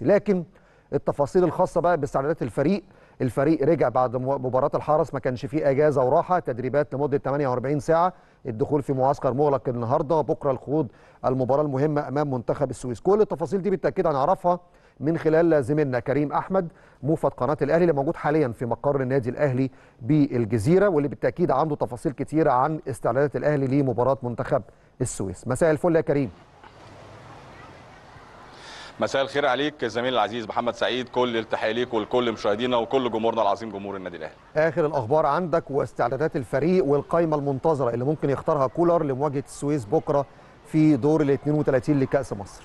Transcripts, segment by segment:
لكن التفاصيل الخاصة بقى باستعدادات الفريق الفريق رجع بعد مباراة الحرس ما كانش فيه إجازة وراحة تدريبات لمدة 48 ساعة. الدخول في معسكر مغلق النهارده بكرة الخوض المباراة المهمة أمام منتخب السويس. كل التفاصيل دي بالتأكيد هنعرفها من خلال زميلنا كريم أحمد موفد قناة الأهلي اللي موجود حاليا في مقر النادي الأهلي بالجزيرة واللي بالتأكيد عنده تفاصيل كتيره عن استعدادات الأهلي لمباراة منتخب السويس. مساء الفل يا كريم. مساء الخير عليك زميلي العزيز محمد سعيد كل التحية ليك ولكل مشاهدينا وكل جمهورنا العظيم جمهور النادي الأهلي. آخر الأخبار عندك واستعدادات الفريق والقائمه المنتظرة اللي ممكن يختارها كولر لمواجهة السويس بكرة في دور ال 32 لكأس مصر.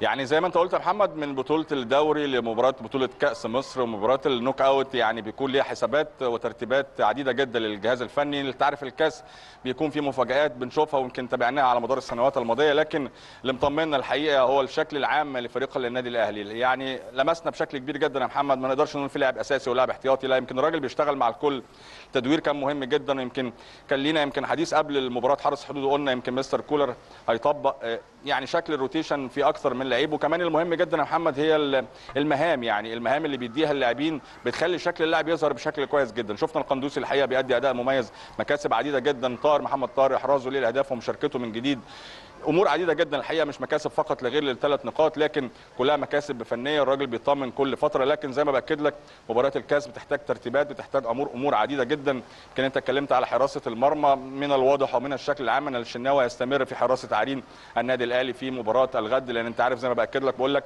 يعني زي ما انت قلت يا محمد من بطولة الدوري لمباراة بطولة كأس مصر ومباراة النوك أوت يعني بيكون ليها حسابات وترتيبات عديدة جدا للجهاز الفني. أنت عارف الكأس بيكون فيه مفاجآت بنشوفها ويمكن تابعناها على مدار السنوات الماضية لكن اللي مطمنا الحقيقة هو الشكل العام لفريق النادي الأهلي. يعني لمسنا بشكل كبير جدا يا محمد ما نقدرش نقول في لاعب أساسي ولاعب احتياطي لا يمكن الراجل بيشتغل مع الكل. التدوير كان مهم جدا ويمكن كان لينا يمكن حديث قبل المباراة حرس حدود قلنا يمكن مستر كولر هيطبق يعني شكل ال rotation في أكثر من لعيب. وكمان المهم جدا يا محمد هي المهام يعني المهام اللي بيديها اللاعبين بتخلي شكل اللاعب يظهر بشكل كويس جدا. شفنا القندوسي الحقيقة بيأدي أداء مميز مكاسب عديدة جدا. طاهر محمد طاهر إحرازه للأهداف ومشاركته من جديد. أمور عديدة جدا. الحقيقة مش مكاسب فقط لغير للثلاث نقاط لكن كلها مكاسب فنيه الراجل بيطمن كل فترة. لكن زي ما بأكد لك مباراة الكاس بتحتاج ترتيبات بتحتاج أمور أمور عديدة جدا. يمكن أنت اتكلمت على حراسة المرمى. من الواضح ومن الشكل العام إن الشناوي يستمر في حراسة عرين النادي الأهلي في مباراة الغد. لأن أنت عارف زي ما بأكد لك بقول لك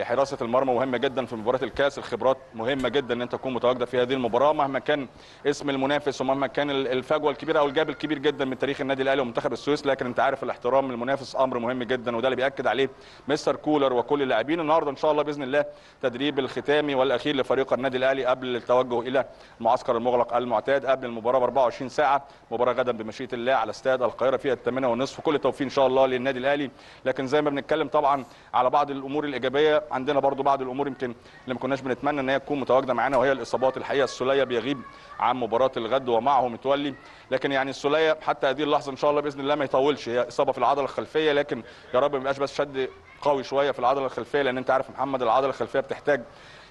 حراسة المرمى مهمة جدا في مباراة الكاس. الخبرات مهمة جدا إن أنت تكون متواجدة في هذه المباراة. مهما كان اسم المنافس ومهما كان الفجوة الكبيرة أو الجاب الكبير جدا من تاريخ النادي الأهلي ومنتخب السويس. لكن أنت عارف الاحترام للمنافس أمر مهم جدا وده اللي بيأكد عليه مستر كولر وكل اللاعبين. النهارده إن شاء الله بإذن الله تدريب الختامي والأخير لفريق النادي الأهلي قبل التوجه إلى المعسكر المغلق المعتاد قبل المباراة ب 24 ساعة. مباراة غدا بمشيئة الله على استاد القاهرة فيها الثامنة ونصف كل التوفيق إن شاء الله للنادي الأهلي. لكن زي ما بنتكلم طبعا على بعض الأمور الإيجابية عندنا برضو بعض الأمور يمكن اللي ما كناش بنتمنى إن هي تكون متواجدة معانا وهي الإصابات الحقيقة. السولية بيغيب عن مباراة الغد ومعه متولي. لكن يعني السولية حتى هذه اللحظة إن شاء الله بإذن الله ما يطولش. هي إصابة في العضلة الخلفية لكن يا رب ما يبقاش بس شد قوي شوية في العضلة الخلفية لأن أنت عارف محمد العضلة الخلفية بتحتاج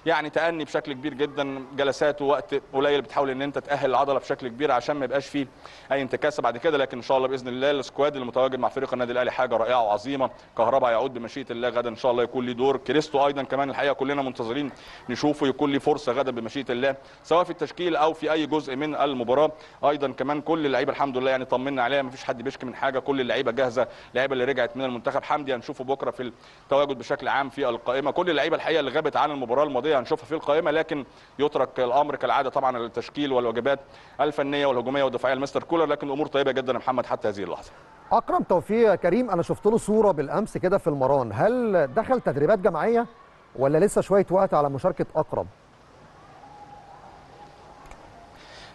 يعني تأني بشكل كبير جدا جلسات ووقت قليل بتحاول إن أنت تأهل العضلة بشكل كبير عشان ما يبقاش فيه أي انتكاسة بعد كده. لكن إن شاء الله بإذن الله السكواد اللي متواجد مع فريق النادي الأهلي حاجة رائعة وعظيمة. كهربا يعود بمشيئة الله غدا إن شاء الله يكون له دور. كريستو أيضا كمان الحقيقة كلنا منتظرين نشوفه يكون له فرصة غدا بمشيئة الله سواء في التشكيل أو في أي جزء من المباراة. أيضا كمان كل اللعيبة الحمد لله يعني طمنا عليها ما فيش حد بيشكي من حاجة. كل اللعيبة جاهزة اللعيبة اللي رجعت من المنتخب. حمدي هنشوفه بكرة في التواجد بشكل عام في القائمة. كل اللعيبة الحقيقة اللي غابت عن المباراة الماضية هنشوفها في القائمة لكن يترك الأمر كالعادة طبعا للتشكيل والواجبات الفنية والهجومية والدفاعيه لمستر كولر لكن الأمور طيبة جدا يا محمد حتى هذه اللحظة. أكرم توفيق يا كريم أنا شفت له صورة بالأمس كده في المران. هل دخل تدريبات جماعية ولا لسه شوية وقت على مشاركة أكرم؟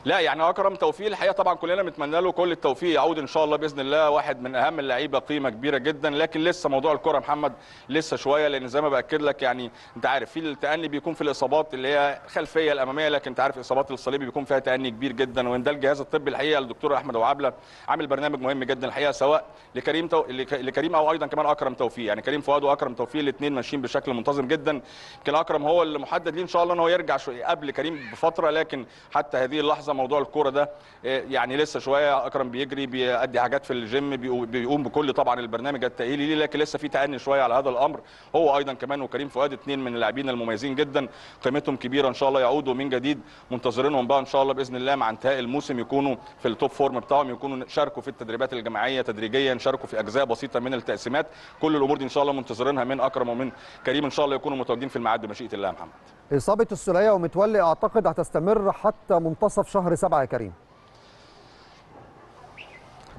لا يعني اكرم توفيق. الحقيقة طبعا كلنا بنتمنى له كل التوفيق. يعود إن شاء الله بإذن الله واحد من أهم اللعيبة قيمة كبيرة جدا. لكن لسه موضوع الكرة محمد لسه شوية لأن زي ما بأكد لك يعني أنت عارف في التأني بيكون في الإصابات اللي هي خلفية الأمامية لكن أنت عارف إصابات الصليبي بيكون فيها تأني كبير جدا. وإن ده الجهاز الطبي الحقيقة الدكتور أحمد ابو عبله عامل برنامج مهم جدا الحقيقة سواء لكريم تو... لكريم أو أيضا كمان أكرم توفيق. يعني كريم فؤاد وأكرم توفيق الاثنين ماشيين بشكل منتظم جدا. يمكن أكرم هو اللي محدد ليه إن شاء الله إن هو يرجع قبل كريم بفترة لكن حتى هذه اللحظة موضوع الكورة ده يعني لسه شوية أكرم بيجري بيأدي حاجات في الجيم بيقوم بكل طبعا البرنامج التأهيلي ليه لكن لسه في تأني شوية على هذا الأمر. هو أيضا كمان وكريم فؤاد اثنين من اللاعبين المميزين جدا. قيمتهم كبيرة إن شاء الله يعودوا من جديد منتظرينهم بقى إن شاء الله بإذن الله مع انتهاء الموسم يكونوا في ال top form بتاعهم يكونوا شاركوا في التدريبات الجماعية تدريجيا شاركوا في أجزاء بسيطة من التقسيمات. كل الأمور دي إن شاء الله منتظرينها من أكرم ومن كريم. إن شاء الله يكونوا متواجدين في الميعاد بمشيئة الله يا محمد. إصابة السوليه ومتولي أعتقد هتستمر حتى منتصف شهر سبعة يا كريم.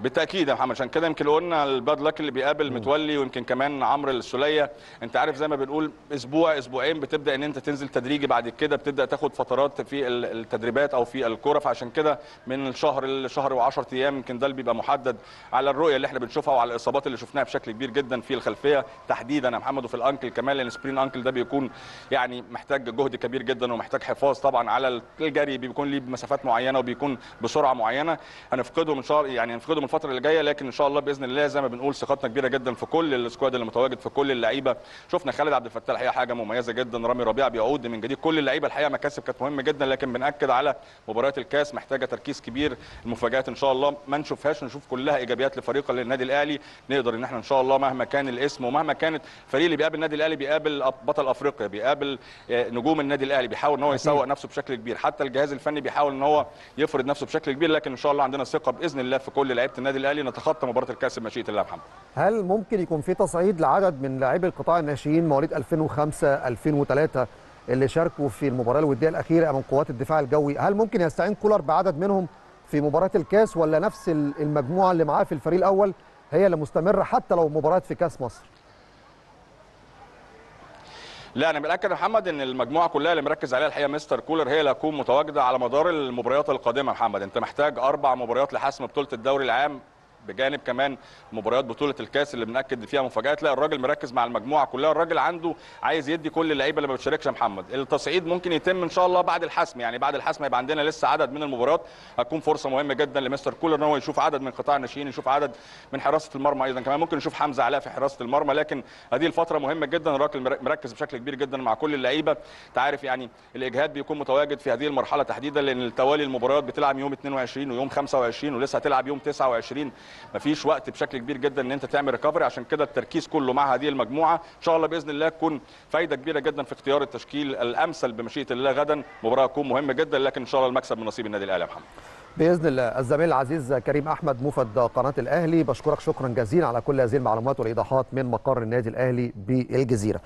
بالتأكيد يا محمد عشان كده يمكن قلنا ال bad luck اللي بيقابل متولي ويمكن كمان عمرو السولية انت عارف زي ما بنقول أسبوع أسبوعين بتبدأ ان انت تنزل تدريجي بعد كده بتبدأ تاخد فترات في التدريبات أو في الكوره فعشان كده من الشهر لشهر و10 أيام يمكن ده اللي بيبقى محدد على الرؤية اللي إحنا بنشوفها وعلى الإصابات اللي شفناها بشكل كبير جدا في الخلفية تحديدا يا محمد وفي ال ankle كمان لأن sprain ankle ده بيكون يعني محتاج جهد كبير جدا ومحتاج حفاظ طبعا على الجري بيكون ليه بمسافات معينة وبيكون بسرعة معينة. هنفقدهم ان شاء الله يعني هنفقدهم الفترة اللي جاية لكن إن شاء الله بإذن الله زي ما بنقول ثقتنا كبيرة جدا في كل ال squad اللي متواجد في كل اللعيبة. شفنا خالد عبد الفتاح الحقيقة حاجة مميزة جدا رامي ربيعة بيعود من جديد. كل اللعيبة الحقيقة مكاسب كانت مهمة جدا لكن بنأكد على مباريات الكاس محتاجة تركيز كبير المفاجآت إن شاء الله. ما نشوفهاش نشوف كلها إيجابيات لفريق النادي الأهلي. نقدر إن إحنا إن شاء الله مهما كان الاسم ومهما كانت الفريق اللي بيقابل النادي الأهلي بيقابل بطل أفريقيا بيقابل نجوم النادي الأهلي. بيحاول إن هو يسوق نفسه بشكل كبير. حتى الجهاز الفني بيحاول إن هو يفرض نفسه بشكل كبير لكن إن شاء الله عندنا ثقة بإذن الله في كل لعيبة النادي الأهلي نتخطى مباراة الكأس بمشيئه الله محمد. هل ممكن يكون في تصعيد لعدد من لاعبي القطاع الناشئين مواليد 2005 2003 اللي شاركوا في المباراة الودية الأخيرة أمام قوات الدفاع الجوي؟ هل ممكن يستعين كولر بعدد منهم في مباراة الكأس ولا نفس المجموعة اللي معاه في الفريق الأول هي اللي مستمرة حتى لو مباراة في كأس مصر؟ لا أنا متأكد يا محمد إن المجموعة كلها اللي مركز عليها الحقيقة مستر كولر هي اللي هتكون متواجدة على مدار المباريات القادمة محمد. أنت محتاج أربع مباريات لحسم بطولة الدوري العام بجانب كمان مباريات بطولة الكاس اللي بنأكد فيها مفاجآت. لا الراجل مركز مع المجموعة كلها. الراجل عنده عايز يدي كل اللعيبة اللي ما بتشاركش يا محمد. التصعيد ممكن يتم إن شاء الله بعد الحسم. يعني بعد الحسم هيبقى عندنا لسه عدد من المباريات. هتكون فرصة مهمة جدا لمستر كولر إن هو يشوف عدد من قطاع الناشئين يشوف عدد من حراسة المرمى أيضا. كمان ممكن نشوف حمزة علاء في حراسة المرمى. لكن هذه الفترة مهمة جدا. الراجل مركز بشكل كبير جدا مع كل اللعيبة. أنت عارف يعني الإجهاد بيكون متواجد في هذه المرحلة تحديدا لأن التوالي المباريات بتلعب يوم 22 ويوم 25 ولسه هتلعب يوم 29 مفيش وقت بشكل كبير جدا إن أنت تعمل ريكفري عشان كده التركيز كله مع هذه المجموعة. إن شاء الله بإذن الله تكون فايدة كبيرة جدا في اختيار التشكيل الأمثل بمشيئة الله غدا. مباراة تكون مهمة جدا لكن إن شاء الله المكسب من نصيب النادي الأهلي يا محمد. بإذن الله الزميل العزيز كريم أحمد موفد قناة الأهلي. بشكرك شكرا جزيلا على كل هذه المعلومات والإيضاحات من مقر النادي الأهلي بالجزيرة.